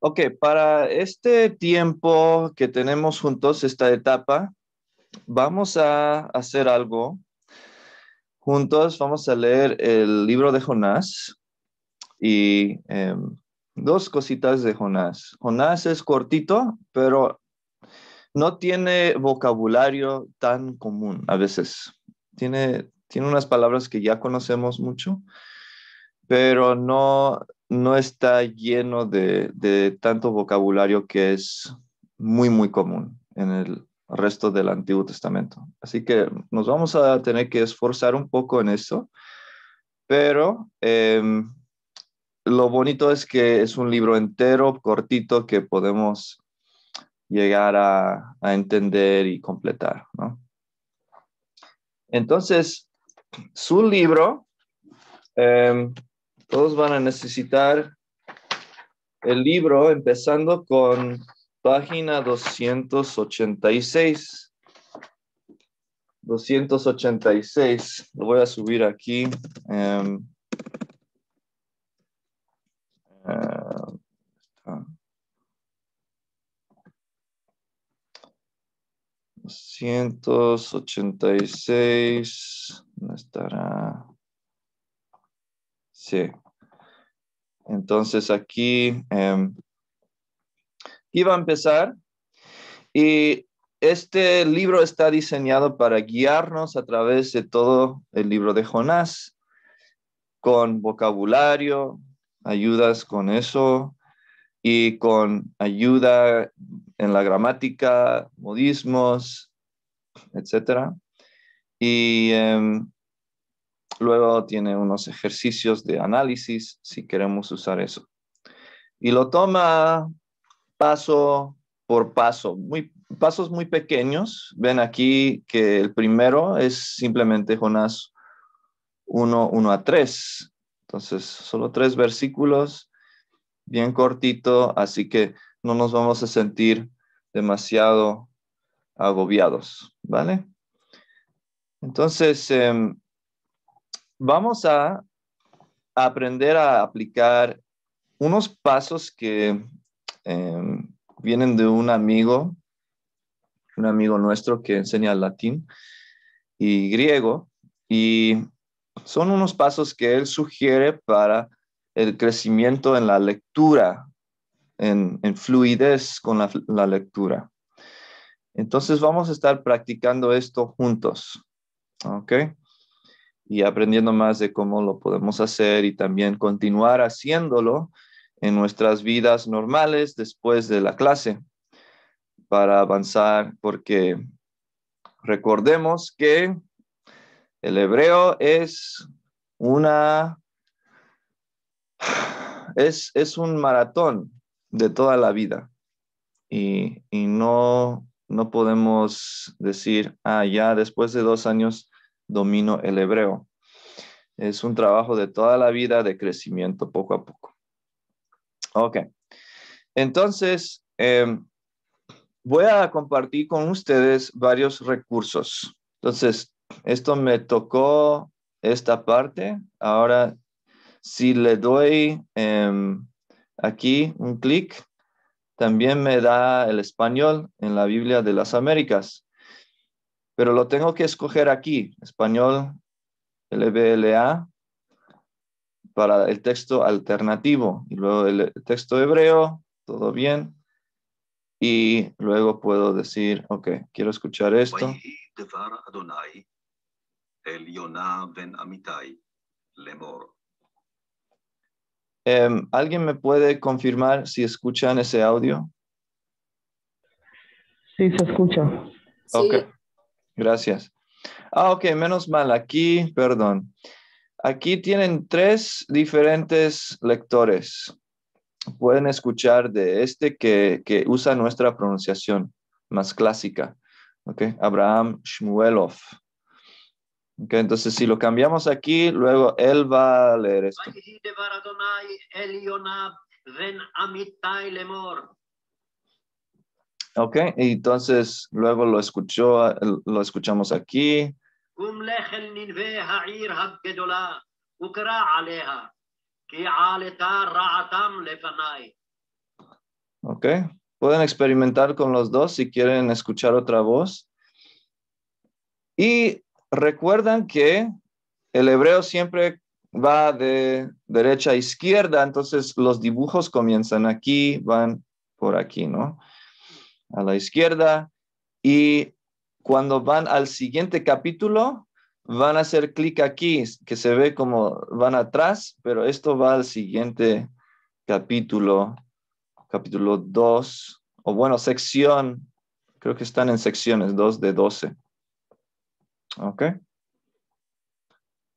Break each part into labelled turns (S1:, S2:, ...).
S1: Ok, para este tiempo que tenemos juntos, esta etapa, vamos a hacer algo. Juntos vamos a leer el libro de Jonás y em, dos cositas de Jonás. Jonás es cortito, pero no tiene vocabulario tan común a veces. Tiene, tiene unas palabras que ya conocemos mucho, pero no, no está lleno de, tanto vocabulario que es muy, muy común en el resto del Antiguo Testamento. Así que nos vamos a tener que esforzar un poco en eso, pero em, lo bonito es que es un libro entero, cortito, que podemos llegar a, entender y completar. Entonces, su libro em, todos van a necesitar el libro empezando con página 286. 286. Lo voy a subir aquí. Um, uh, 286. ¿Dónde estará? Sí. Entonces aquí eh, iba a empezar y este libro está diseñado para guiarnos a través de todo el libro de Jonás, con vocabulario, ayudas con eso y con ayuda en la gramática, modismos, etc. Y em, Luego tiene unos ejercicios de análisis si queremos usar eso. Y lo toma paso por paso, muy, pasos muy pequeños. Ven aquí que el primero es simplemente Jonás 1, 1 a 3. Entonces, solo tres versículos, bien cortito, así que no nos vamos a sentir demasiado agobiados, ¿vale? Entonces, em, vamos a aprender a aplicar unos pasos que em, vienen de un amigo, un amigo nuestro que enseña latín y griego, y son unos pasos que él sugiere para el crecimiento en la lectura, en, fluidez con la, la lectura. Entonces vamos a estar practicando esto juntos. ¿Ok? Y aprendiendo más de cómo lo podemos hacer y también continuar haciéndolo en nuestras vidas normales después de la clase para avanzar, porque recordemos que el hebreo es una, es, es un maratón de toda la vida y, y no, no podemos decir, ah, ya después de dos años domino el hebreo. Es un trabajo de toda la vida de crecimiento poco a poco. Ok. Entonces, em, voy a compartir con ustedes varios recursos. Entonces, esto me tocó esta parte. Ahora, si le doy em, aquí un clic, también me da el español en la Biblia de las Américas pero lo tengo que escoger aquí, español LBLA, para el texto alternativo, y luego el texto hebreo, todo bien, y luego puedo decir, ok, quiero escuchar esto. Em, ¿Alguien me puede confirmar si escuchan ese audio?
S2: Sí, se escucha.
S1: Ok. Gracias. Ah, ok, menos mal. Aquí, perdón. Aquí tienen tres diferentes lectores. Pueden escuchar de este que, usa nuestra pronunciación más clásica. Ok, Abraham Shmuelov. Ok, entonces si lo cambiamos aquí, luego él va a leer esto. Ok, entonces luego lo escuchó, lo escuchamos aquí. ¿Ok? Pueden experimentar con los dos si quieren escuchar otra voz. Y recuerdan que el hebreo siempre va de derecha a izquierda, entonces los dibujos comienzan aquí, van por aquí, ¿no? A la izquierda. Y cuando van al siguiente capítulo, van a hacer clic aquí, que se ve como van atrás, pero esto va al siguiente capítulo, capítulo 2, o bueno, sección, creo que están en secciones 2 de 12. ¿Ok?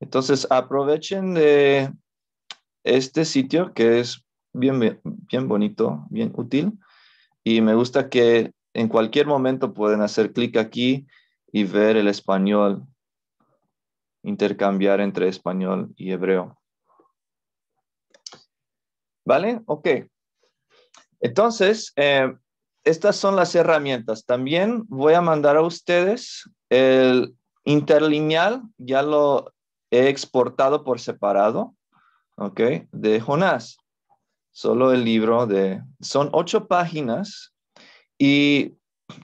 S1: Entonces, aprovechen de este sitio que es bien, bien bonito, bien útil. Y me gusta que en cualquier momento pueden hacer clic aquí y ver el español, intercambiar entre español y hebreo. ¿Vale? Ok. Entonces, eh, estas son las herramientas. También voy a mandar a ustedes el interlineal, ya lo he exportado por separado, ¿ok? De Jonás. Solo el libro de, son ocho páginas y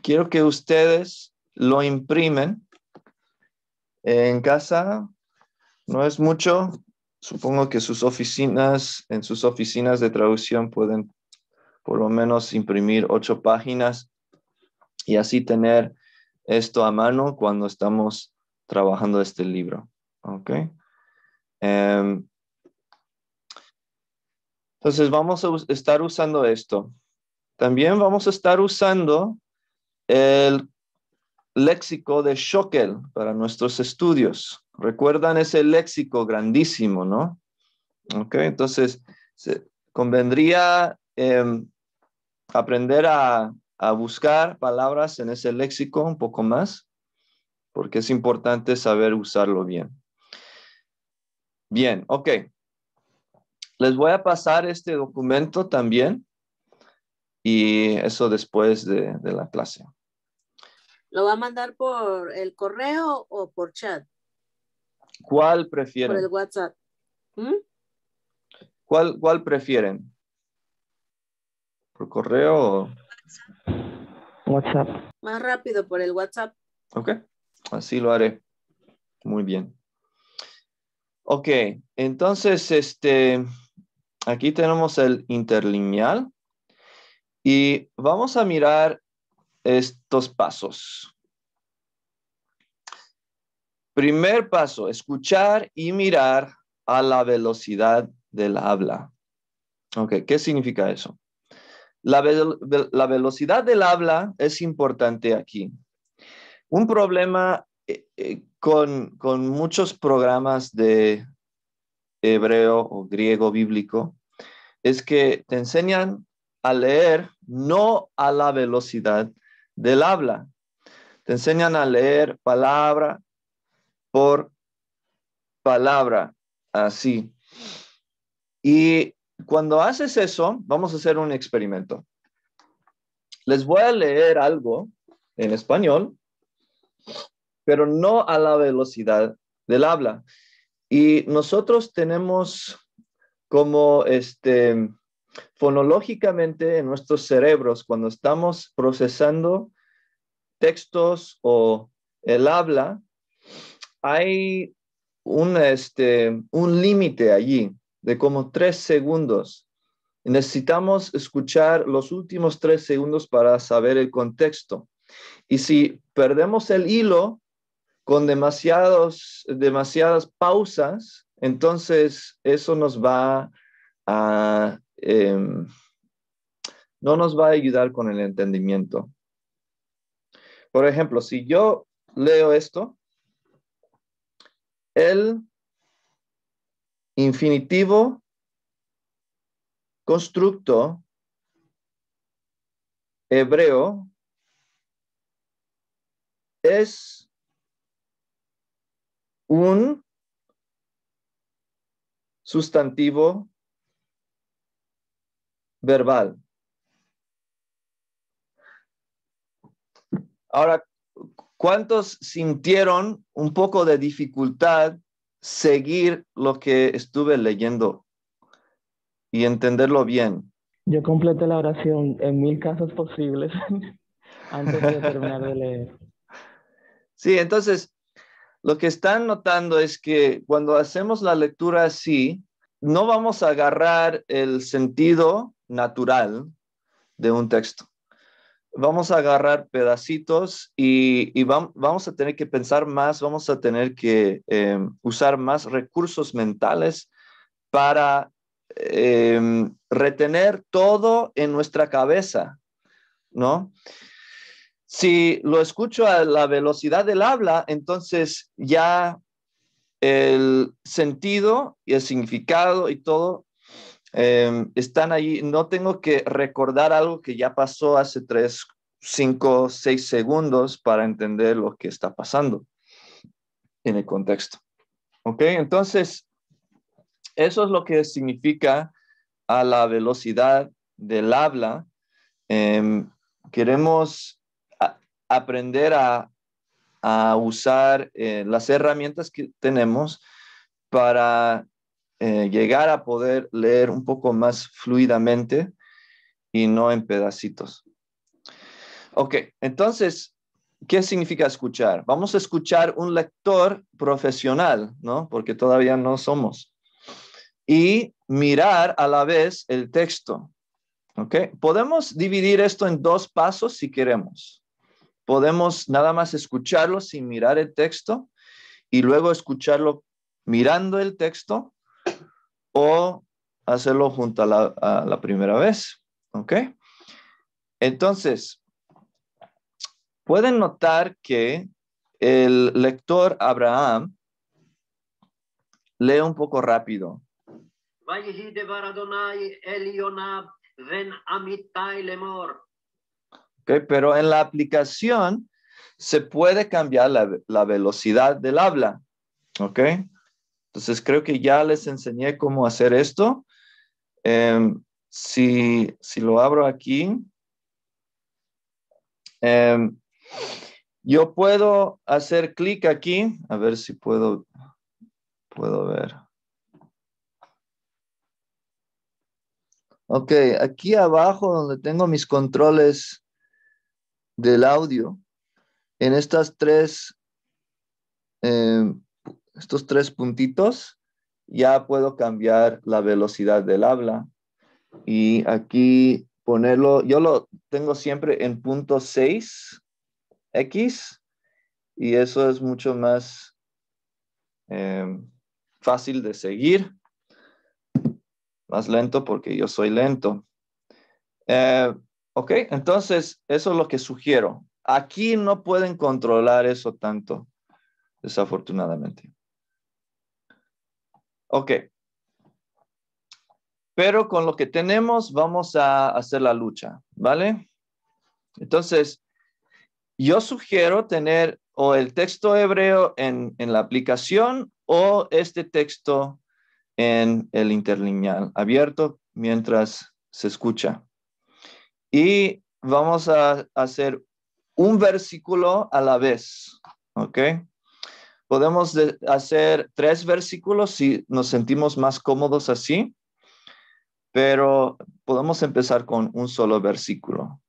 S1: quiero que ustedes lo imprimen en casa. No es mucho. Supongo que sus oficinas, en sus oficinas de traducción pueden por lo menos imprimir ocho páginas y así tener esto a mano cuando estamos trabajando este libro. ¿Ok? Em, entonces vamos a estar usando esto. También vamos a estar usando el léxico de Schockel para nuestros estudios. Recuerdan ese léxico grandísimo, ¿no? Ok, entonces convendría em, aprender a, a buscar palabras en ese léxico un poco más, porque es importante saber usarlo bien. Bien, ok. Les voy a pasar este documento también y eso después de, la clase.
S2: ¿Lo va a mandar por el correo o por chat?
S1: ¿Cuál prefieren?
S2: Por el WhatsApp. ¿Mm?
S1: ¿Cuál, ¿Cuál prefieren? ¿Por correo o?
S3: WhatsApp.
S2: Más rápido por el WhatsApp.
S1: Ok, así lo haré. Muy bien. Ok, entonces, este, aquí tenemos el interlineal y vamos a mirar estos pasos. Primer paso, escuchar y mirar a la velocidad del habla. Ok, ¿qué significa eso? La, velocidad del habla es importante aquí. Un problema eh, eh, con muchos programas de hebreo o griego bíblico es que te enseñan a leer no a la velocidad del habla. Te enseñan a leer palabra por palabra, así. Y cuando haces eso, vamos a hacer un experimento. Les voy a leer algo en español pero no a la velocidad del habla. Y nosotros tenemos como este, fonológicamente en nuestros cerebros, cuando estamos procesando textos o el habla, hay un, este, un límite allí de como tres segundos. Necesitamos escuchar los últimos tres segundos para saber el contexto. Y si perdemos el hilo, con demasiados, demasiadas pausas, entonces eso nos va a, em, no nos va a ayudar con el entendimiento. Por ejemplo, si yo leo esto, el infinitivo constructo hebreo es un sustantivo verbal. Ahora, ¿cuántos sintieron un poco de dificultad seguir lo que estuve leyendo y entenderlo bien?
S3: Yo completé la oración en mil casos posibles antes de terminar de leer.
S1: Sí, entonces, lo que están notando es que cuando hacemos la lectura así, no vamos a agarrar el sentido natural de un texto. Vamos a agarrar pedacitos y, vamos a tener que pensar más, vamos a tener que em, usar más recursos mentales para em, retener todo en nuestra cabeza, ¿no? Si lo escucho a la velocidad del habla, entonces ya el sentido y el significado y todo em, están ahí. No tengo que recordar algo que ya pasó hace tres, cinco, seis segundos para entender lo que está pasando en el contexto. ¿Ok? Entonces, eso es lo que significa a la velocidad del habla. Em, queremos aprender a a usar eh, las herramientas que tenemos para eh, llegar a poder leer un poco más fluidamente y no en pedacitos. Ok, entonces, ¿qué significa escuchar? Vamos a escuchar un lector profesional, ¿no? Porque todavía no somos. Y mirar a la vez el texto. ¿Ok? Podemos dividir esto en dos pasos si queremos podemos nada más escucharlo sin mirar el texto y luego escucharlo mirando el texto o hacerlo junto a la, primera vez. ¿Ok? Entonces, pueden notar que el lector Abraham lee un poco rápido. Pero en la aplicación se puede cambiar la, velocidad del habla. ¿Ok? Entonces creo que ya les enseñé cómo hacer esto. Em, si, lo abro aquí, em, yo puedo hacer clic aquí, a ver si puedo, puedo ver. Ok, aquí abajo donde tengo mis controles del audio en estas tres, eh, estos tres puntitos, ya puedo cambiar la velocidad del habla. Y aquí ponerlo, yo lo tengo siempre en punto 6 X y eso es mucho más eh, fácil de seguir. Más lento porque yo soy lento. Eh, ¿Ok? Entonces, eso es lo que sugiero. Aquí no pueden controlar eso tanto, desafortunadamente. Ok. Pero con lo que tenemos vamos a hacer la lucha, ¿vale? Entonces, yo sugiero tener o el texto hebreo en, en la aplicación o este texto en el interlineal abierto mientras se escucha y vamos a hacer un versículo a la vez, ¿ok? Podemos hacer tres versículos si nos sentimos más cómodos así, pero podemos empezar con un solo versículo.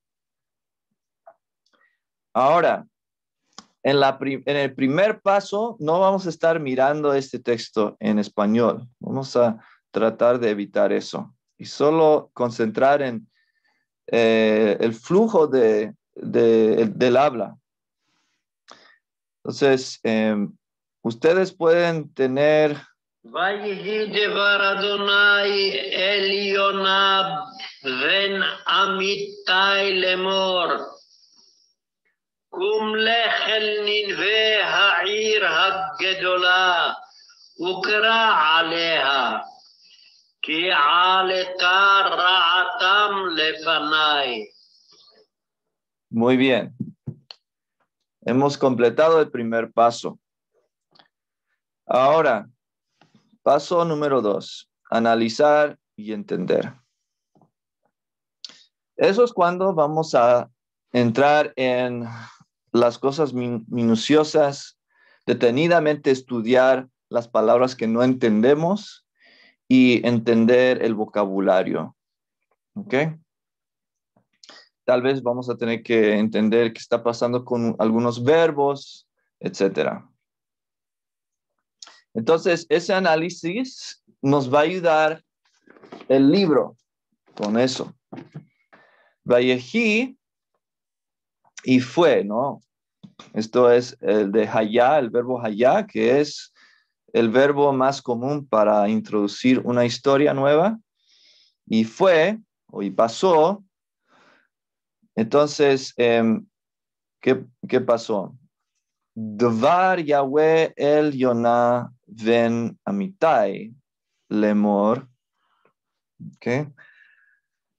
S1: Ahora, en, el primer paso no vamos a estar mirando este texto en español. Vamos a tratar de evitar eso y solo concentrar en eh, el flujo de, del habla. Entonces, em, ustedes pueden tener... קום לך אל ננבה העיר הגדולה וקרא עליה muy bien. Hemos completado el primer paso. Ahora, paso número dos, analizar y entender. Eso es cuando vamos a entrar en las cosas minuciosas, detenidamente estudiar las palabras que no entendemos y entender el vocabulario. ¿Ok? Tal vez vamos a tener que entender qué está pasando con algunos verbos, etcétera. Entonces, ese análisis nos va a ayudar el libro con eso. Vallejí y fue, ¿no? Esto es el de hayá, el verbo hayá, que es el verbo más común para introducir una historia nueva. Y fue, o y pasó. Entonces, em, ¿qué, ¿qué, pasó? Dvar Yahweh el Yonah ven Amitai lemor. ¿Okay?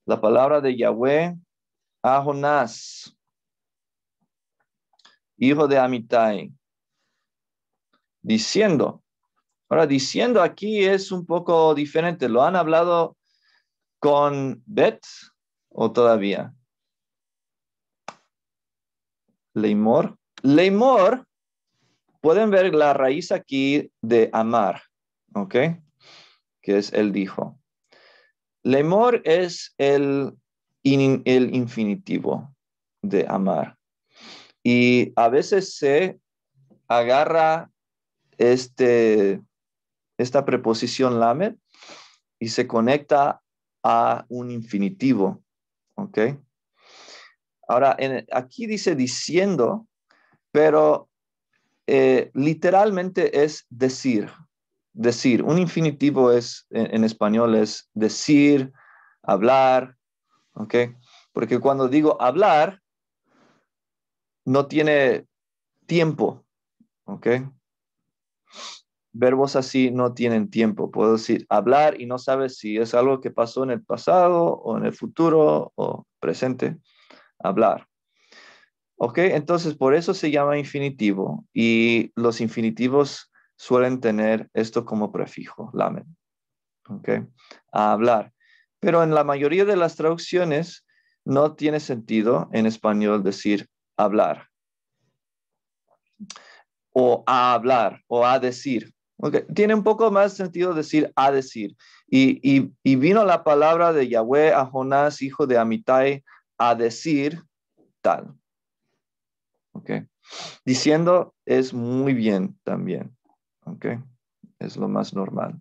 S1: La palabra de Yahweh a Jonás, hijo de Amitai, diciendo, ahora diciendo aquí es un poco diferente, ¿lo han hablado con Bet o todavía? Leimor. Leimor, pueden ver la raíz aquí de amar, ¿ok? Que es el dijo. Lemor es el, el infinitivo de amar. Y a veces se agarra este, esta preposición lamed y se conecta a un infinitivo. ¿Ok? Ahora, aquí dice diciendo, pero eh, literalmente es decir. Decir. Un infinitivo es, en, español es decir, hablar. ¿Ok? Porque cuando digo hablar, no tiene tiempo. ¿Ok? Verbos así no tienen tiempo. Puedo decir hablar y no sabes si es algo que pasó en el pasado o en el futuro o presente. Hablar. ¿Ok? Entonces, por eso se llama infinitivo y los infinitivos suelen tener esto como prefijo, lamen. ¿Ok? A hablar. Pero en la mayoría de las traducciones no tiene sentido en español decir hablar o a hablar o a decir. Tiene un poco más sentido decir a decir. Y, vino la palabra de Yahweh a Jonás, hijo de Amitai, a decir tal. Okay. Diciendo es muy bien también. Okay. Es lo más normal.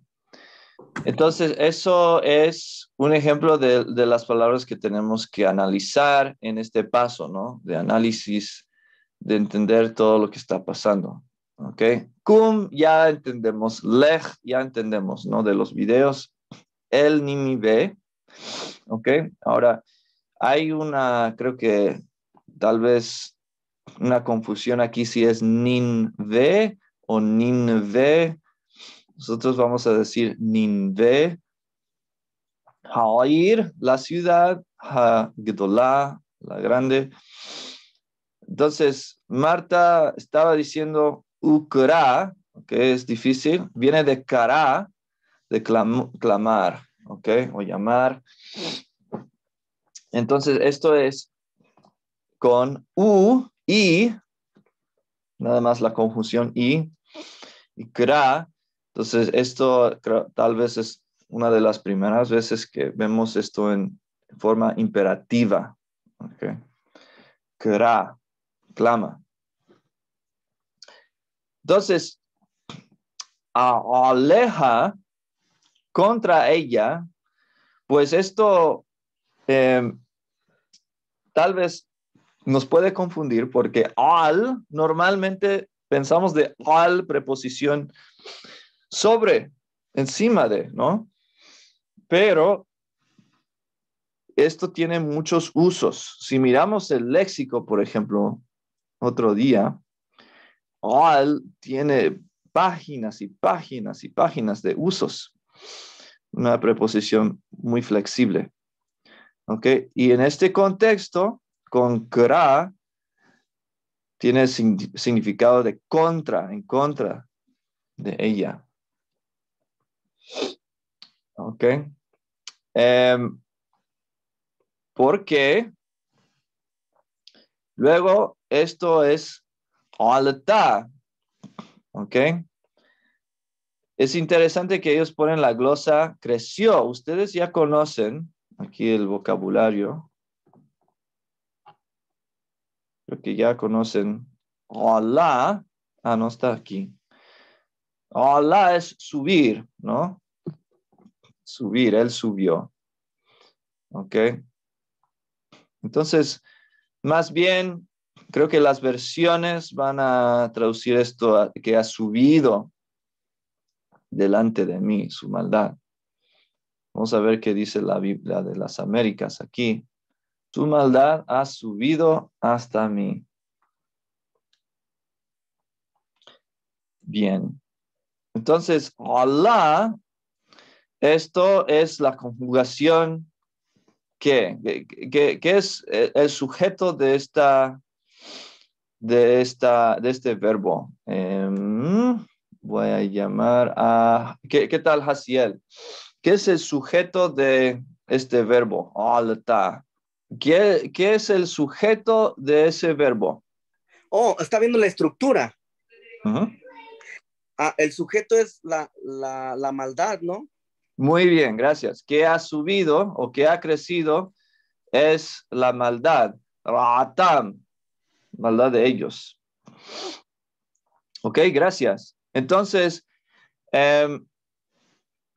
S1: Entonces, eso es un ejemplo de, de, las palabras que tenemos que analizar en este paso, ¿no? De análisis, de entender todo lo que está pasando. ¿Ok? Cum ya entendemos, lech ya entendemos, ¿no? De los videos, el ve, ¿ok? Ahora, hay una, creo que tal vez una confusión aquí si es ve o ve. Nosotros vamos a decir ninve. Hair, la ciudad, ha la grande. Entonces, Marta estaba diciendo, ukra, que es difícil, viene de kara, de clamar, ¿ok? O llamar. Entonces, esto es con u, y, nada más la conjunción y, y kra. Entonces, esto tal vez es una de las primeras veces que vemos esto en forma imperativa. ¿ok? Kra, clama. Entonces, aleja contra ella, pues esto em, tal vez nos puede confundir porque al normalmente pensamos de al preposición sobre, encima de, ¿no? Pero esto tiene muchos usos. Si miramos el léxico, por ejemplo, otro día, al tiene páginas y páginas y páginas de usos. Una preposición muy flexible. ¿Ok? Y en este contexto, con kra tiene significado de contra, en contra de ella. ¿Ok? Um, porque luego esto es alta. ¿Ok? Es interesante que ellos ponen la glosa creció. Ustedes ya conocen aquí el vocabulario. Creo que ya conocen. Allah, ah, no está aquí. Allah es subir, ¿no? Subir, él subió. ¿Ok? Entonces, más bien, creo que las versiones van a traducir esto que ha subido delante de mí su maldad. Vamos a ver qué dice la Biblia de las Américas aquí. Su maldad ha subido hasta mí. Bien. Entonces, Allah, esto es la conjugación que, que, es el sujeto de esta, de esta, de este verbo. Em, voy a llamar a, ¿qué, qué tal, Hasiel? ¿Qué es el sujeto de este verbo? Alta. ¿Qué, ¿Qué es el sujeto de ese verbo?
S4: Oh, está viendo la estructura. Ah, el sujeto es la, la, la maldad, ¿no?
S1: Muy bien, gracias. ¿Qué ha subido o qué ha crecido es la maldad. Ra'atam, maldad de ellos. Ok, gracias. Entonces, em,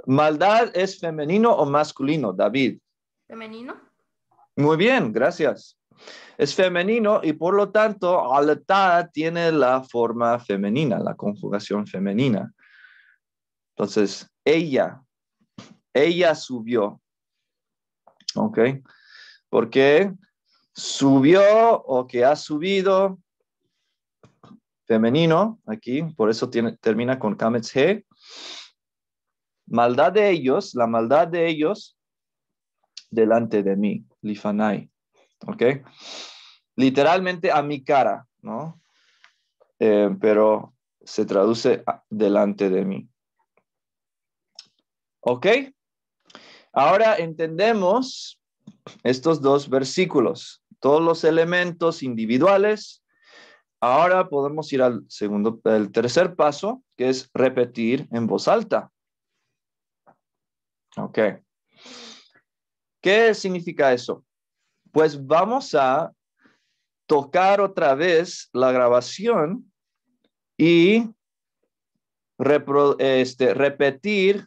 S1: maldad es femenino o masculino, David.
S5: Femenino.
S1: Muy bien, gracias. Es femenino y por lo tanto, alta tiene la forma femenina, la conjugación femenina. Entonces, ella, ella subió. ¿Ok? Porque subió o que ha subido, femenino, aquí, por eso tiene, termina con Kametz. Maldad de ellos, la maldad de ellos delante de mí, lifanai. ¿Ok? Literalmente a mi cara, ¿no? Eh, pero se traduce delante de mí. ¿Ok? Ahora entendemos estos dos versículos, todos los elementos individuales. Ahora podemos ir al segundo, el tercer paso, que es repetir en voz alta. Ok. ¿Qué significa eso? Pues vamos a tocar otra vez la grabación y este, repetir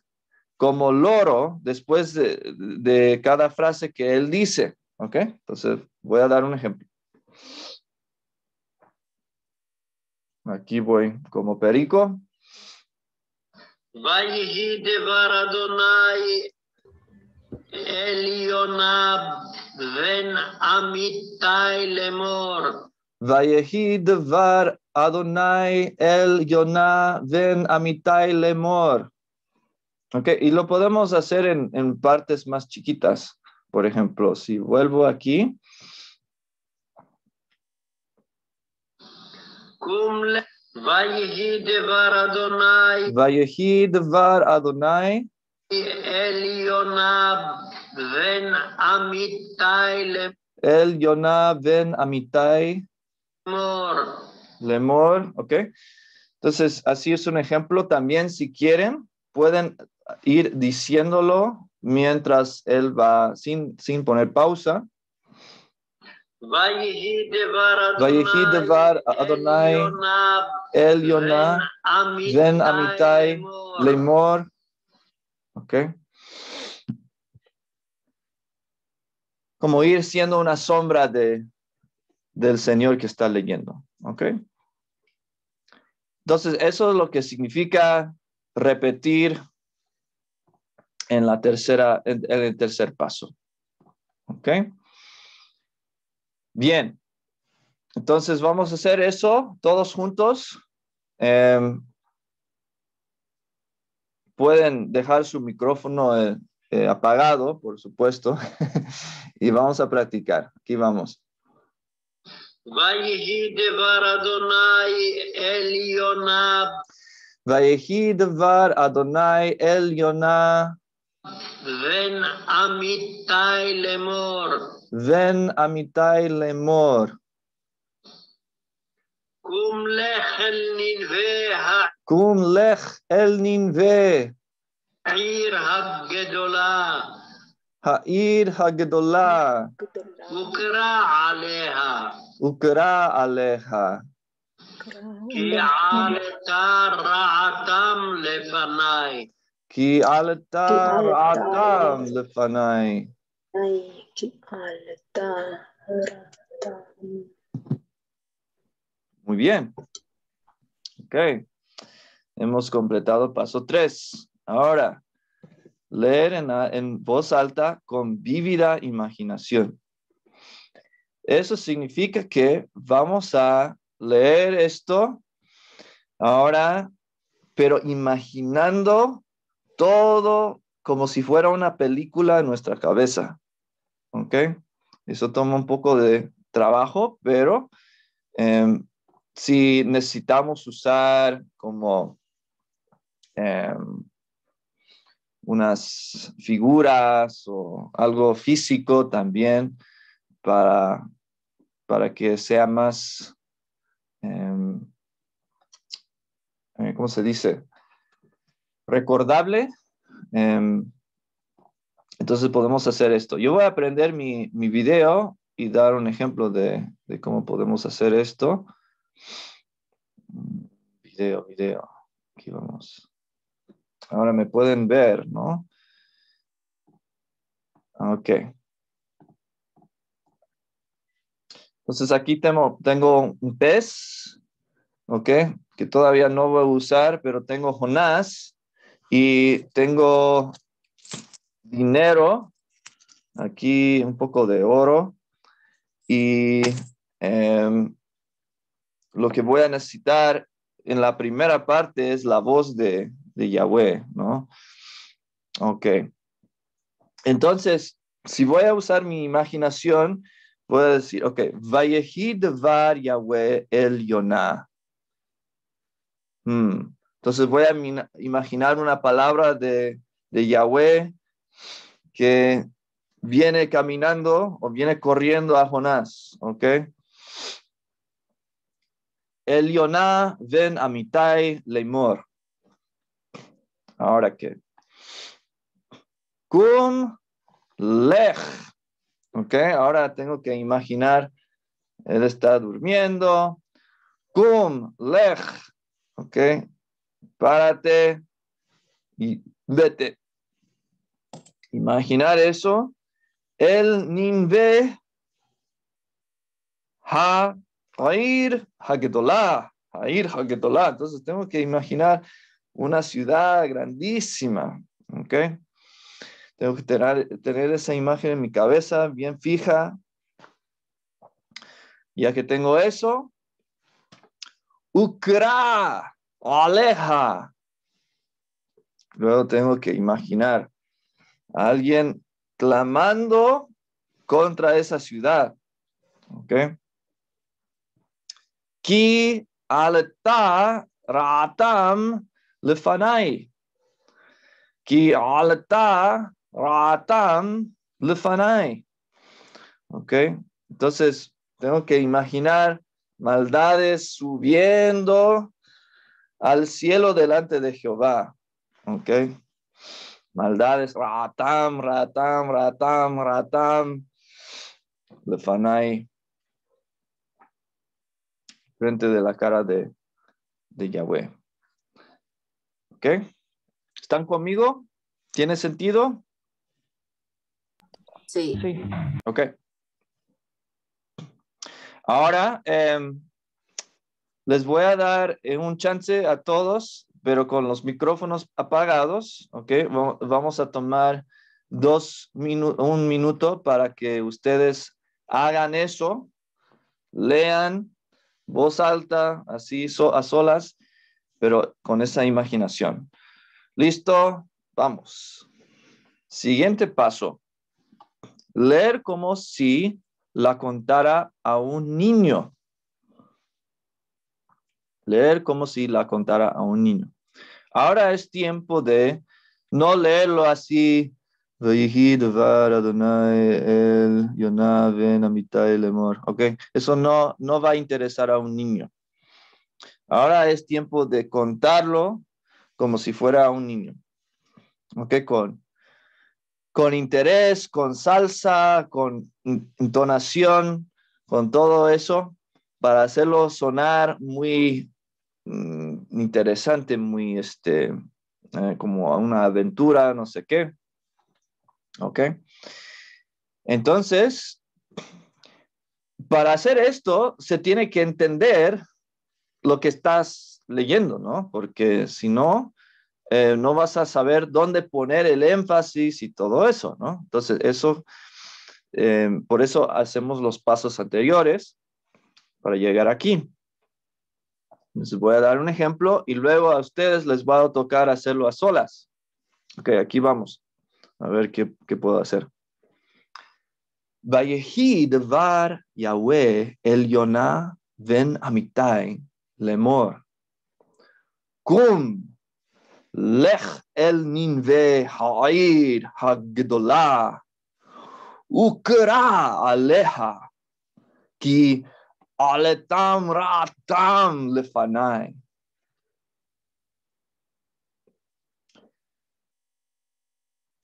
S1: como loro después de, de cada frase que él dice. ¿Ok? Entonces Voy a dar un ejemplo. Aquí voy como perico. Vayehi devar Adonai el Yonah ven amitai lemor. Ok, y lo podemos hacer en, en partes más chiquitas. Por ejemplo, si vuelvo aquí,
S6: Vayehi devar Adonai.
S1: Vayehi devar Adonai.
S6: El Yonah ben Amitai.
S1: El Amitai.
S6: Lemor.
S1: Lemor, ok. Entonces, así es un ejemplo. También, si quieren, pueden ir diciéndolo mientras él va, sin, sin poner pausa. Vallejidevar
S6: Adonai,
S1: El Yonah,
S6: Zen
S1: Amitai, Lemor. Okay. Como ir siendo una sombra de, del Señor que está leyendo. Ok. Entonces, eso es lo que significa repetir en la tercera, en, en el tercer paso. Okay. Bien, entonces vamos a hacer eso todos juntos. Em, pueden dejar su micrófono eh, eh, apagado, por supuesto, y vamos a practicar. Aquí vamos. Vayehi devar Adonai el
S6: ון עמיתי לאמור.
S1: ון עמיתי לאמור.
S6: קום לך אל ננבה.
S1: קום לך אל ננבה.
S6: העיר הגדולה.
S1: העיר הגדולה.
S6: וקרא עליה.
S1: וקרא עליה.
S6: כי עלתה רעתם לפניי.
S1: כי עלתה
S5: עלתה
S1: רעתם לפניי.
S5: כי עלתה רעתם.
S1: Muy bien. Ok. Hemos completado paso 3. Ahora, leer en, en voz alta con vívida imaginación. Eso significa que vamos a leer esto ahora, pero imaginando todo como si fuera una película en nuestra cabeza. ¿Ok? Eso toma un poco de trabajo, pero em, si necesitamos usar como em, unas figuras o algo físico también para, para que sea más, em, eh, ¿cómo se dice? Recordable. Em, entonces podemos hacer esto. Yo voy a aprender mi, mi video y dar un ejemplo de, de cómo podemos hacer esto. Video, video. Aquí vamos. Ahora me pueden ver, ¿no? Ok. Entonces aquí tengo, tengo un pez, ¿ok? Que todavía no voy a usar, pero tengo Jonás y tengo dinero, aquí un poco de oro y em, lo que voy a necesitar en la primera parte es la voz de, de Yahweh, ¿no? Ok. Entonces, si voy a usar mi imaginación, voy a decir, ok, Vayehi devar Yahweh el Yonah. Hmm. Entonces voy a imaginar una palabra de, de Yahweh que viene caminando o viene corriendo a Jonás, ¿ok? El ven amitai lemor. Ahora qué? Kum lech. ¿Ok? Ahora tengo que imaginar, él está durmiendo. Kum lech. ¿Ok? Párate y vete. Imaginar eso. El ninve ha Air Hagedollah, Air Hagedollah. Entonces tengo que imaginar una ciudad grandísima, ¿ok? Tengo que tener, tener esa imagen en mi cabeza bien fija. Ya que tengo eso, Ukra, aleja. Luego tengo que imaginar a alguien clamando contra esa ciudad, ¿ok? Ki alta ra'atam lefanai. Ki alta ra'atam lefanai. ¿Ok? Entonces, tengo que imaginar maldades subiendo al cielo delante de Jehová. ¿Ok? Maldades, ratam, ratam, ratam, ratam, lefanai frente de la cara de, de Yahweh. ¿Ok? ¿Están conmigo? ¿Tiene sentido?
S2: Sí.
S3: Sí.
S1: Ok. Ahora, em, les voy a dar eh, un chance a todos, pero con los micrófonos apagados, ¿ok? Va- Vamos a tomar dos minu- un minuto para que ustedes hagan eso, lean voz alta, así a solas, pero con esa imaginación. ¿Listo? Vamos. Siguiente paso. Leer como si la contara a un niño. Leer como si la contara a un niño. Ahora es tiempo de no leerlo así. Ok, eso no, no va a interesar a un niño. Ahora es tiempo de contarlo como si fuera un niño. Ok, con con interés, con salsa, con entonación, con todo eso, para hacerlo sonar muy interesante, muy este, eh, como una aventura, no sé qué. ¿Ok? Entonces, para hacer esto, se tiene que entender lo que estás leyendo, ¿no? Porque si no, eh, no vas a saber dónde poner el énfasis y todo eso, ¿no? Entonces, eso, eh, por eso hacemos los pasos anteriores para llegar aquí. Les voy a dar un ejemplo y luego a ustedes les va a tocar hacerlo a solas. Ok, aquí vamos. A ver qué, qué puedo hacer. Vayehi devar Yahweh el Yonah ven amitai lemor. Kum lech el ninve ha'ir ha'gedolah ukra aleha ki aletam ra'atam lefanai.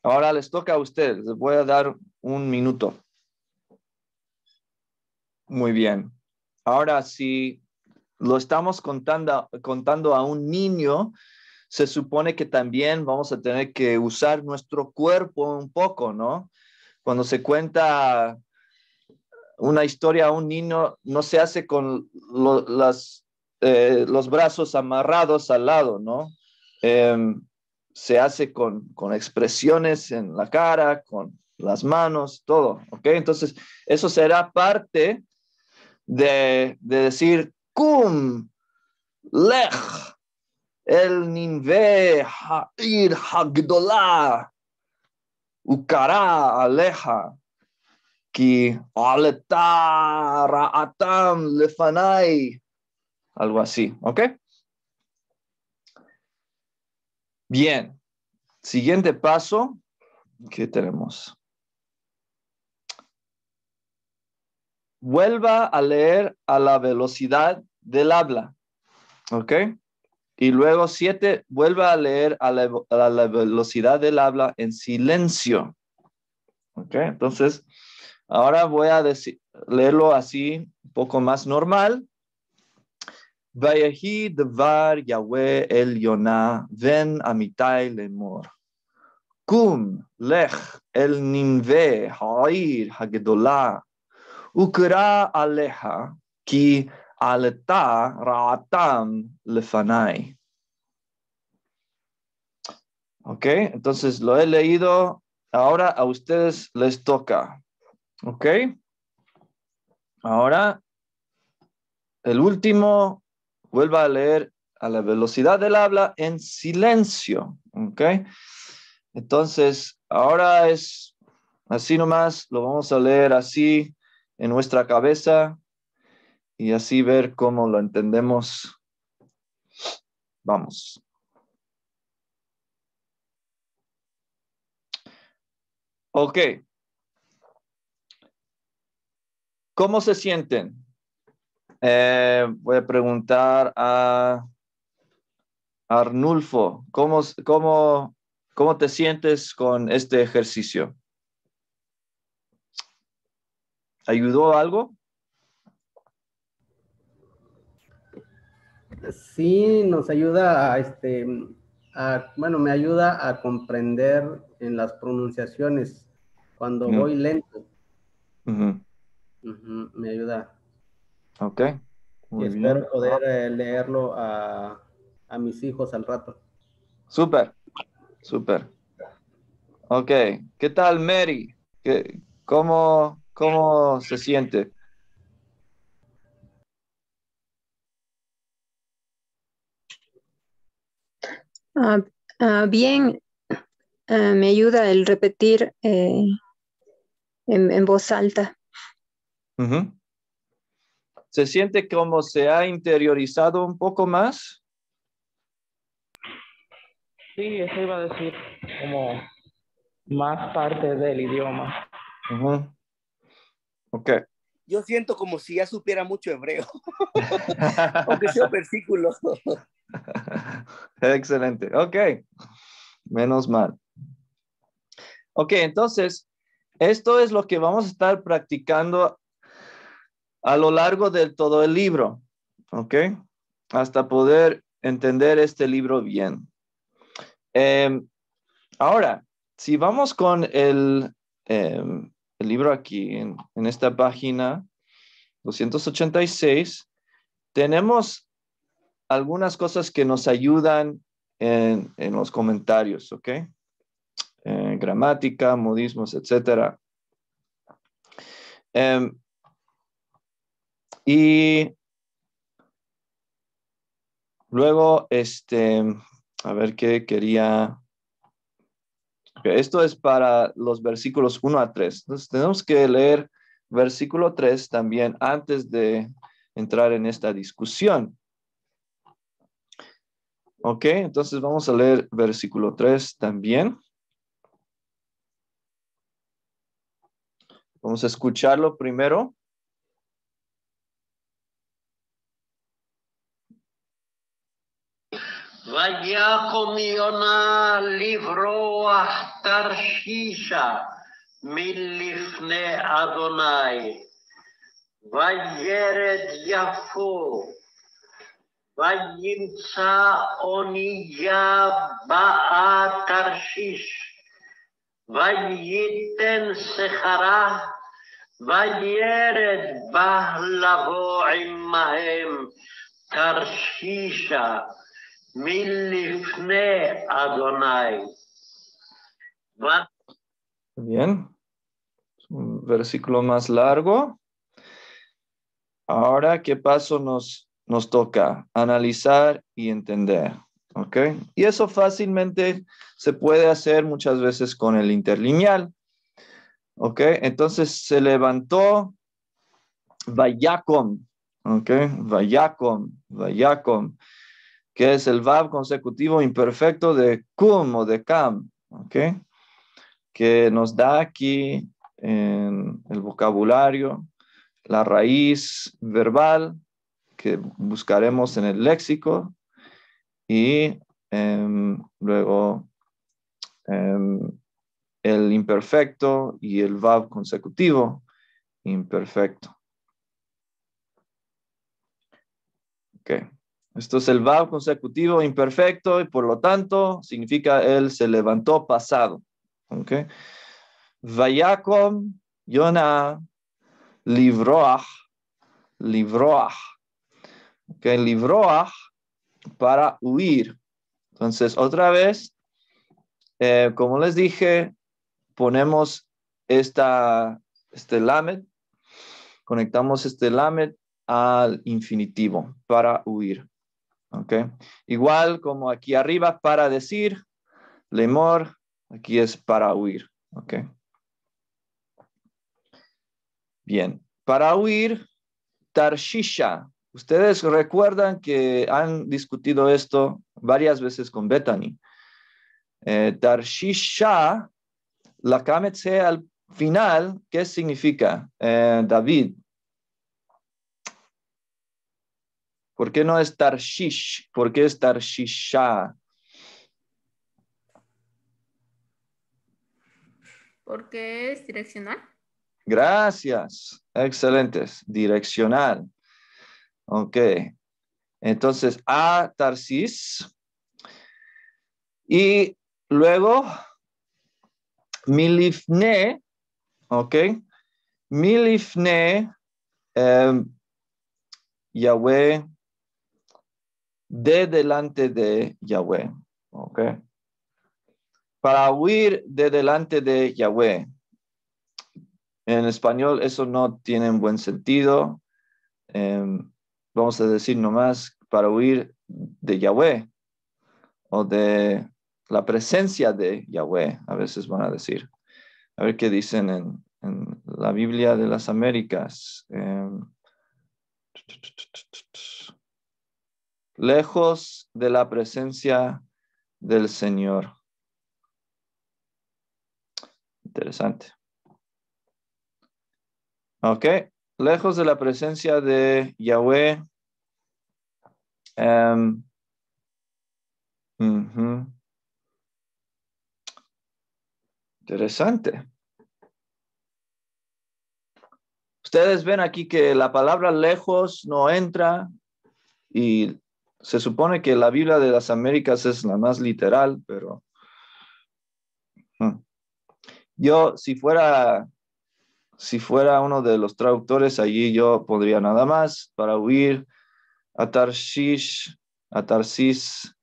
S1: Ahora les toca a ustedes. Les voy a dar un minuto. Muy bien. Ahora, si lo estamos contando, contando a un niño, se supone que también vamos a tener que usar nuestro cuerpo un poco, ¿no? Cuando se cuenta una historia a un niño, no se hace con eh, los brazos amarrados al lado, ¿no? Em, se hace con, con expresiones en la cara, con las manos, todo, ¿ok? Entonces, eso será parte de, de decir, cum, lech, el ninve, ha'ir, hagdolah, ukara, aleja, ki aleta, ra'atam, lefanai, algo así, ¿ok? Bien, siguiente paso, ¿qué tenemos? Vuelva a leer a la velocidad del habla, ¿ok? Y luego siete, vuelva a leer a la, a la velocidad del habla en silencio, ¿ok? Entonces, Ahora voy a decir, leerlo así, un poco más normal. Vayahi devar Yahweh el Yonah, ven amitai lemor. Kum lech el nimve ha'ir hagedola. Ukra aleja ki aleta ra'atam lefanai. Ok, entonces lo he leído. Ahora a ustedes les toca Ok. Ahora, el último vuelva a leer a la velocidad del habla en silencio, ¿ok? Entonces, ahora es así nomás, lo vamos a leer así en nuestra cabeza y así ver cómo lo entendemos. Vamos. Ok. ¿Cómo se sienten? Eh, voy a preguntar a Arnulfo, ¿cómo, cómo, ¿cómo te sientes con este ejercicio? ¿Ayudó algo?
S7: Sí, nos ayuda a, este, a, bueno, me ayuda a comprender en las pronunciaciones cuando voy lento. Me ayuda.
S1: Ok.
S7: Y espero
S1: bien.
S7: poder eh, leerlo a, a mis hijos al rato.
S1: Súper, súper. Ok. ¿Qué tal, Mary? ¿Qué, cómo, ¿Cómo se siente?
S5: Ah, ah, bien, ah, me ayuda el repetir eh, en, en voz alta.
S1: ¿Se siente como se ha interiorizado un poco más?
S3: Sí, eso iba a decir como más parte del idioma.
S1: Ujú. Ok.
S4: Yo siento como si ya supiera mucho hebreo, aunque sea versículos.
S1: Excelente. Ok. Menos mal. Ok, entonces, esto es lo que vamos a estar practicando a lo largo de todo el libro, ¿ok? Hasta poder entender este libro bien. Em, ahora, si vamos con el, em, libro aquí, en, esta página 286, tenemos algunas cosas que nos ayudan en, los comentarios, ¿ok? Eh, gramática, modismos, etcétera. Y luego, este, a ver qué quería. Esto es para los versículos 1 a 3. Entonces, tenemos que leer versículo 3 también antes de entrar en esta discusión. Ok, entonces vamos a leer versículo 3 también. Vamos a escucharlo primero.
S6: ויקום יונה לברוח תרשישה מלפני אדוני, וירד יפו, וימצא אונייה באה תרשיש, וייתן שכרה, וירד בה לבוא עמהם תרשישה. Milifne Adonai.
S1: Bien. Un versículo más largo. Ahora, ¿qué paso nos, nos toca? Analizar y entender. ¿Ok? Y eso fácilmente se puede hacer muchas veces con el interlineal. ¿Ok? Entonces se levantó Vayacom. ¿Ok? Vayacom, Vayacom. Que es el VAB consecutivo imperfecto de cum o de cam. ¿Ok? que nos da aquí en el vocabulario la raíz verbal que buscaremos en el léxico y em, luego em, el imperfecto y el verb consecutivo imperfecto. Ok. Esto es el verb consecutivo imperfecto y por lo tanto significa él se levantó pasado. Ok. Vayakom Yona Livroach. Livroach. Ok, Livroach para huir. Entonces, otra vez, eh, como les dije, ponemos esta, este lamed, conectamos este lamed al infinitivo para huir. Ok. Igual como aquí arriba para decir, lemor, Aquí es para huir. ¿Ok? Bien. Para huir, Tarshisha. Ustedes recuerdan que han discutido esto varias veces con Bethany. Eh, Tarshisha, la kametze al final, ¿qué significa? Eh, David. ¿Por qué no es Tarshish? ¿Por qué es Tarshisha?
S8: Porque es direccional.
S1: Gracias. Excelentes. Direccional. Ok. Entonces, a Tarsis. Y luego, Milifne. Ok. Milifne. em, Yahweh. De delante de Yahweh. Ok para huir de delante de Yahweh. En español eso no tiene buen sentido. Em, vamos a decir nomás para huir de Yahweh o de la presencia de Yahweh, a veces van a decir. A ver qué dicen en, en la Biblia de las Américas. Em, lejos de la presencia del Señor. Interesante. Ok, lejos de la presencia de Yahweh. em, Interesante. Ustedes ven aquí que la palabra lejos no entra y se supone que la Biblia de las Américas es la más literal, pero hmm. yo si fuera si fuera uno de los traductores allí yo podría nada más para huir a Tarshish, a Tarsis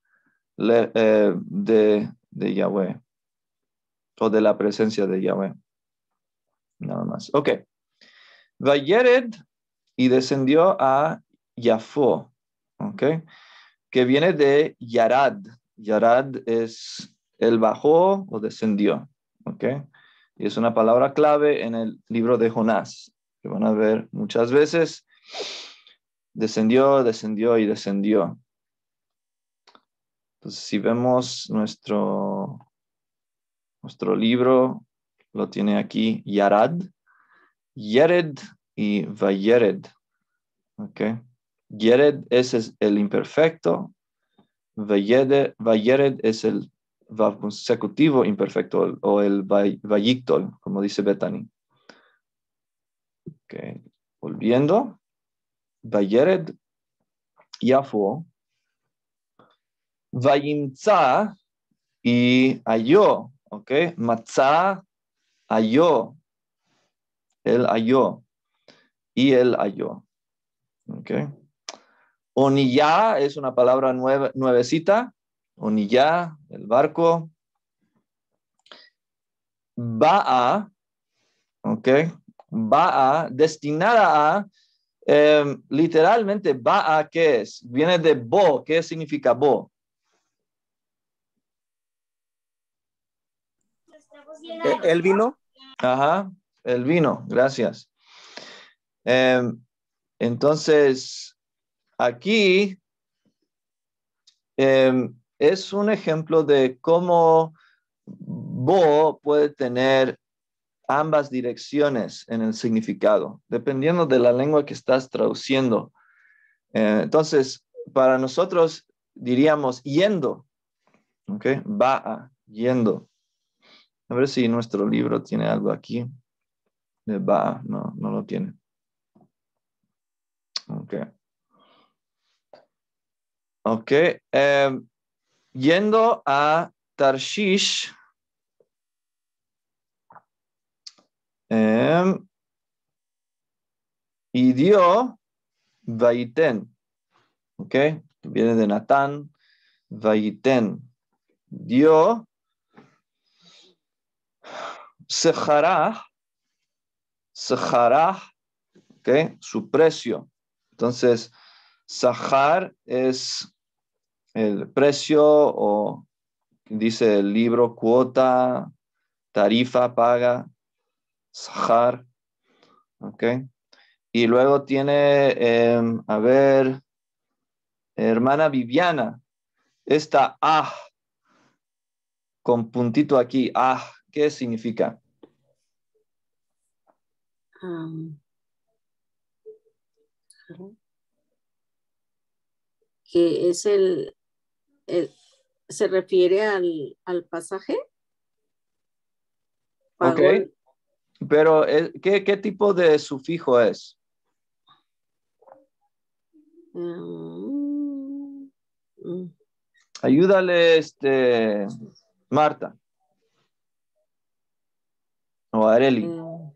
S1: eh, de, de Yahweh o de la presencia de Yahweh. Nada más. Ok. Vayered y descendió a Yafo, ok, que viene de Yarad. Yarad es el bajó o descendió, ok. Y es una palabra clave en el libro de Jonás, que van a ver muchas veces. Descendió, descendió y descendió. Entonces, si vemos nuestro, nuestro libro, lo tiene aquí Yarad, Yered y Vayered. ¿Ok? Yered es el imperfecto, Vayered es el consecutivo imperfecto o el vay- vayictol, como dice Bethany. Ok, Volviendo, Vayered Yafo, Vayimtza y halló, ¿ok? Matzah halló, él halló y él halló, ¿ok? Oniyá es una palabra nueva, nuevecita, Oniyá, el barco. Ba'a, ¿ok? Ba'a, destinada a, em, literalmente, Ba'a, ¿qué es? Viene de Bo, ¿qué significa Bo?
S4: Eh, ¿El vino?
S1: Ajá, el vino, gracias. Em, entonces, aquí em, es un ejemplo de cómo Bo puede tener ambas direcciones en el significado, dependiendo de la lengua que estás traduciendo. Eh, entonces, para nosotros diríamos yendo, ¿ok? Va a, yendo. A ver si nuestro libro tiene algo aquí. De va, no, no lo tiene. Ok. Ok. em, yendo a Tarshish. em, y dio Vaiten. Ok. Viene de Natán. Vaiten. Dio Sejará, Sejará, ¿ok? Su precio. Entonces, Sahar es el precio o dice el libro, cuota, tarifa, paga, Sahar, ¿ok? Y luego tiene, em, a ver, hermana Viviana, esta ah, con puntito aquí, ah, ¿qué significa?
S2: Que es el, el- se refiere al, al pasaje. Pagó
S1: Ok.
S2: el-
S1: Pero, eh, ¿qué, qué tipo de sufijo es?
S2: Mm, mm,
S1: Ayúdale, este, Marta. O Areli.
S2: eh,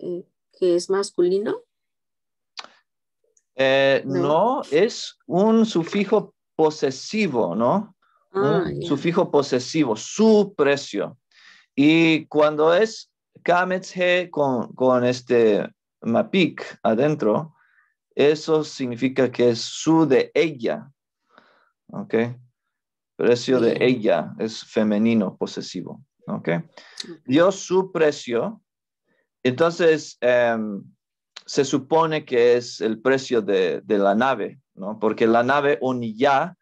S2: eh, que es masculino.
S1: Eh,
S2: no.
S1: no, es un sufijo posesivo, ¿no?
S2: Ah,
S1: un sufijo posesivo, su precio. Y cuando es kametzhe con, con este mapik adentro, eso significa que es su de ella. ¿Ok? Precio de ella es femenino posesivo. ¿Ok? dio su precio. Entonces, em, se supone que es el precio de, de la nave, ¿no? Porque la nave Oniyá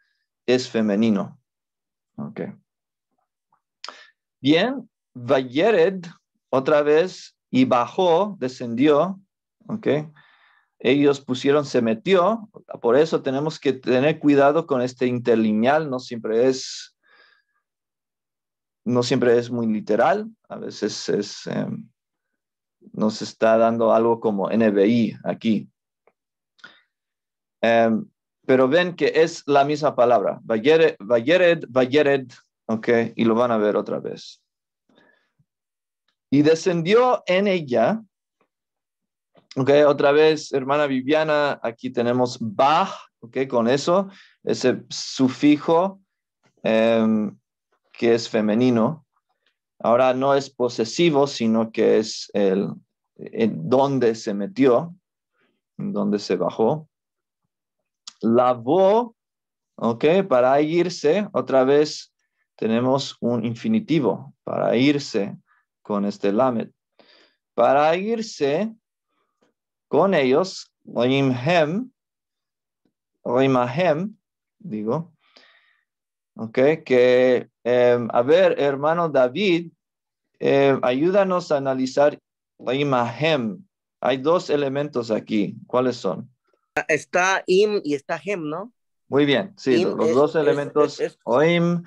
S1: es femenino. Bien, Vayered otra vez y bajó, descendió, ¿ok? ellos pusieron se metió, por eso tenemos que tener cuidado con este interlineal, no siempre es, no siempre es muy literal, a veces es, em, nos está dando algo como NBI aquí. Em, pero ven que es la misma palabra, Vayered, Vayered, ok, y lo van a ver otra vez. Y descendió en ella, ok, otra vez, hermana Viviana, aquí tenemos Bah, ok, con eso, ese sufijo em, que es femenino. Ahora no es posesivo, sino que es el, en donde se metió, en donde se bajó. Lavó, ok, para irse, otra vez tenemos un infinitivo, para irse con este lamed. Para irse con ellos, oimhem, oimahem, digo, ok, que, em, a ver, hermano David, em, ayúdanos a analizar la imagen. Hay dos elementos aquí. ¿Cuáles son?
S4: Está im y está hem, ¿no?
S1: Muy bien, sí,
S4: Im
S1: los
S4: es-
S1: dos
S4: es-
S1: elementos,
S4: es- es-
S1: oim,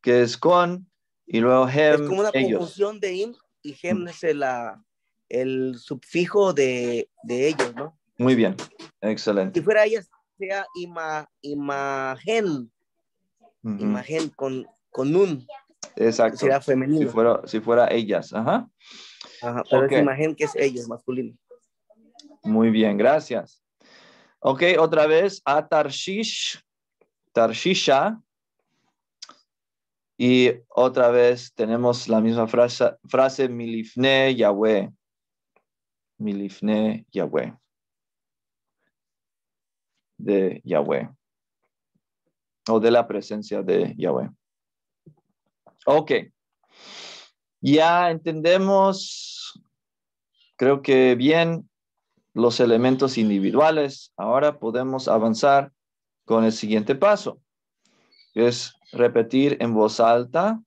S1: que es con, y luego
S4: Es
S1: hem,
S4: como una
S1: ellos.
S4: conjunción de im y
S1: Mm.
S4: hem es el, ah, el subfijo de, de ellos, ¿no?
S1: Muy bien, excelente.
S4: Si fuera ella, sea ima, imagen, imagen con, con nun,
S1: Exacto.
S4: será
S1: Si
S4: femenino.
S1: fuera, si fuera ellas, ajá.
S4: Ajá, pero
S1: Ok.
S4: es imagen que es ellos, masculino.
S1: Muy bien, gracias. Ok, otra vez a Tarshish, Tarshisha. Y otra vez tenemos la misma frase, frase Milifne Yahweh. Milifne Yahweh. De Yahweh. O de la presencia de Yahweh. Ok. Ya entendemos, creo que bien, los elementos individuales. Ahora podemos avanzar con el siguiente paso, que es repetir en voz alta,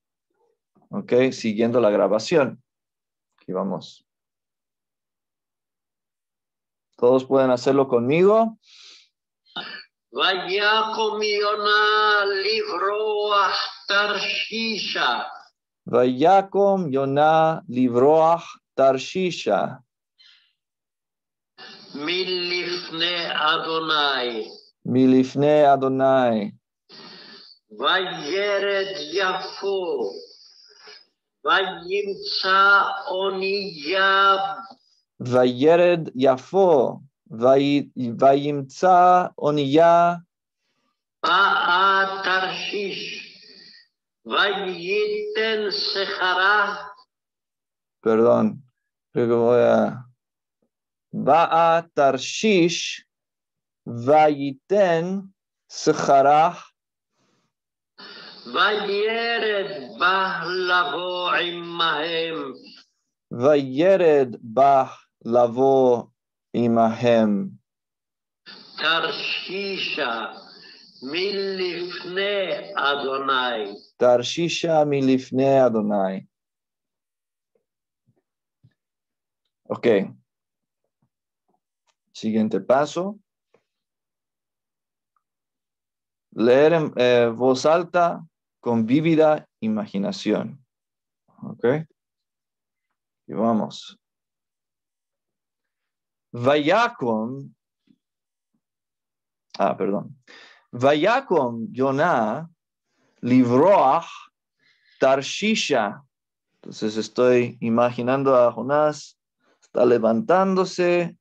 S1: ¿ok? Siguiendo la grabación. Aquí vamos. Todos pueden hacerlo conmigo.
S6: Vaya comiona libro. תרשישה.
S1: ויקום יונה לברוח תרשישה.
S6: מלפני אדוני.
S1: מלפני אדוני.
S6: וירד יפו, וימצא אונייה.
S1: וירד יפו, וימצא אונייה.
S6: באה תרשיש.
S1: Perdón, creo que voy a. Va a Tarshish, Vayiten, Secharach,
S6: וירד בה לבוא עמהם
S1: Vayered Bah Lavo Imahem,
S6: תרשישה מלפני אדוני
S1: Tarshisha Milifne Adonai. Ok. Siguiente paso. Leer en eh, voz alta con vívida imaginación. Ok. Y vamos. Vayakom. Ah, perdón. Vayakom Yonah Livroach Tarshisha. Entonces estoy imaginando a Jonás, está levantándose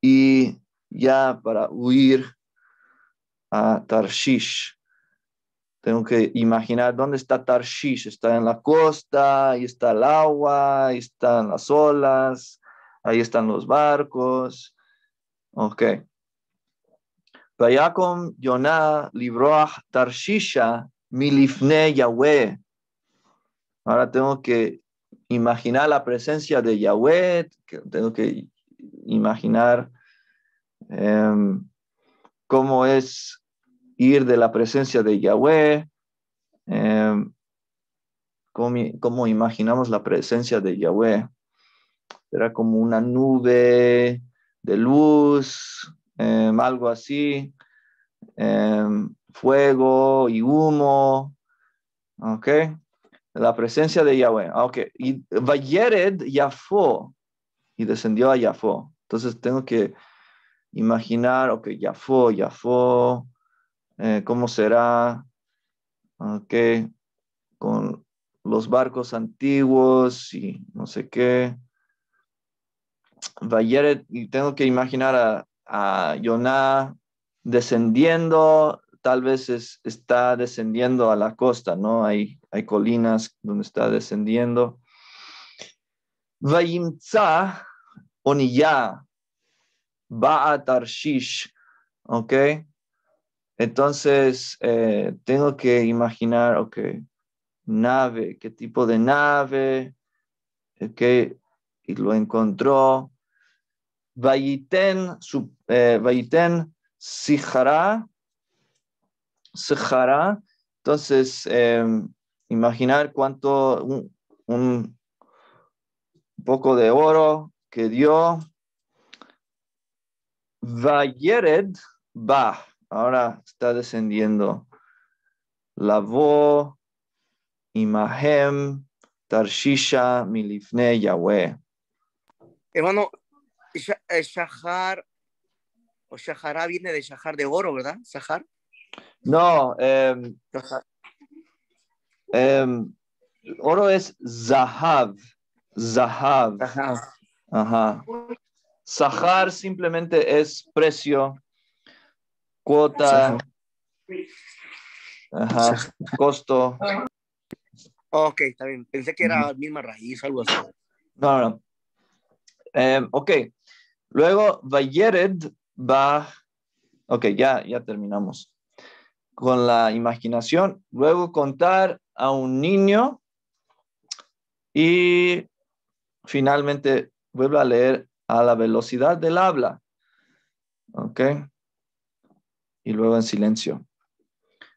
S1: y ya para huir a Tarshish. Tengo que imaginar dónde está Tarshish. Está en la costa, ahí está el agua, ahí están las olas, ahí están los barcos. Ok. Vayakom Yonah Livroach Tarshisha Milifne Yahweh. Ahora tengo que imaginar la presencia de Yahweh, tengo que imaginar em, cómo es ir de la presencia de Yahweh, em, cómo, imaginamos la presencia de Yahweh. Era como una nube de luz, em, algo así, fuego y humo, ¿ok? La presencia de Yahweh, ok. Y Vayered Yafo, y descendió a Yafo. Entonces tengo que imaginar, ok, Yafo, Yafo, eh, ¿cómo será? Ok, con los barcos antiguos y no sé qué. Vayeret, y tengo que imaginar a, a Yoná descendiendo, tal vez es- está descendiendo a la costa, ¿no? Hay, hay colinas donde está descendiendo. Vayimtza Oniyah va a Tarshish, ¿ok? Entonces, eh, tengo que imaginar, ok, nave, qué tipo de nave, ok, y lo encontró. Vayiten, eh, Vayiten Sijara, entonces, eh, imaginar cuánto, un, poco de oro que dio. Vayered va, ahora está descendiendo. Lavó, Imahem, Tarshisha, Milifne, Yahweh.
S4: Hermano, Sha- Shahar o Shahara viene de Shahar de oro, ¿verdad? Shahar.
S1: No,
S4: Shahar.
S1: em, oro es Zahav, Zahav.
S4: Ajá.
S1: Sahar simplemente es precio, cuota, ajá, costo.
S4: Ok, está bien. Pensé que era misma raíz, algo así.
S1: No, no. Em, ok. Luego, Vayered va. Ok, ya, ya terminamos. Con la imaginación. Luego, contar a un niño. Y finalmente, vuelvo a leer a la velocidad del habla. Ok. Y luego en silencio.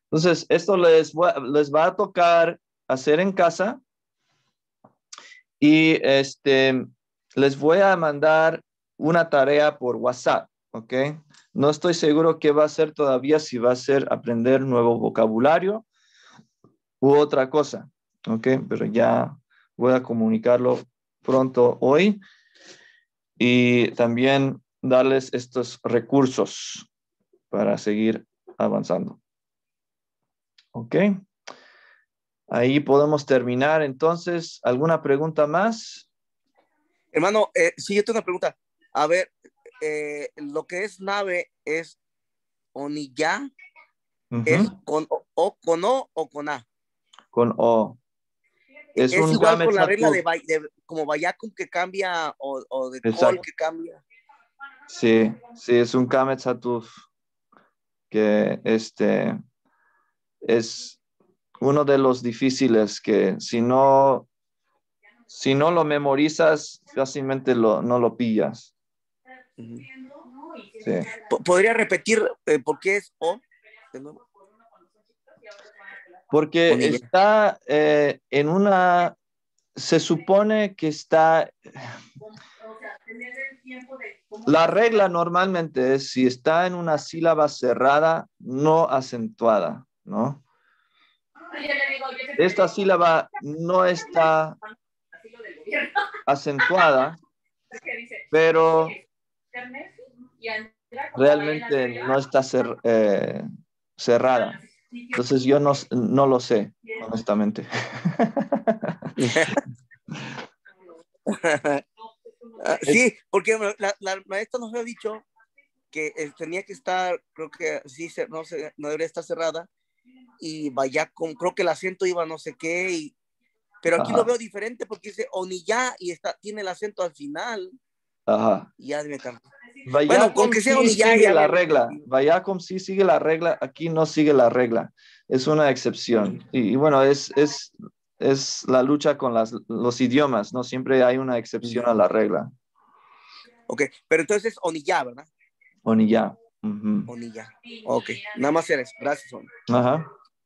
S1: Entonces, esto les, va- les va a tocar hacer en casa. Y este, les voy a mandar una tarea por WhatsApp, ¿ok? No estoy seguro qué va a ser todavía, si va a ser aprender nuevo vocabulario u otra cosa, ¿ok? Pero ya voy a comunicarlo pronto hoy y también darles estos recursos para seguir avanzando. ¿Ok? Ahí podemos terminar entonces. ¿Alguna pregunta más?
S4: Hermano, eh, sí, yo tengo una pregunta. A ver, eh, lo que es nave es Oniyá,
S1: Ujú,
S4: es con o, o con O o con A.
S1: Con O. Es,
S4: Es,
S1: un
S4: igual con la regla de, como Bayacum que cambia o, o de Col que cambia.
S1: Sí, sí, es un Kamet que este es uno de los difíciles que si no si no lo memorizas fácilmente lo, no lo pillas.
S4: Ujú.
S1: Sí.
S4: Po- ¿Podría repetir eh, por qué es O?
S1: Porque está eh, en una, se supone que está, la regla normalmente es si está en una sílaba cerrada, no acentuada, ¿no? Esta sílaba no está acentuada, pero realmente no está cer- eh, cerrada. Entonces yo no, no lo sé, honestamente.
S4: Sí, porque la, la maestra nos había dicho que eh, tenía que estar, creo que sí, no, se, no debería estar cerrada, y vaya con, creo que el acento iba no sé qué, y, pero aquí
S1: Ajá.
S4: lo veo diferente porque dice Oniyá y está, tiene el acento al final,
S1: Ajá.
S4: ya me cambió.
S1: Vayacom
S4: con que sea
S1: sí sigue
S4: ya
S1: la regla. Vayacom sí sigue la regla, aquí no sigue la regla. Es una excepción. Y, y bueno, es, es, es la lucha con las, los idiomas, ¿no? Siempre hay una excepción a la regla.
S4: Ok, pero entonces es Oniyá, ¿verdad?
S1: Oniyá. Ujú.
S4: Oniyá. Ok, nada más eres. Gracias.
S1: Ajá.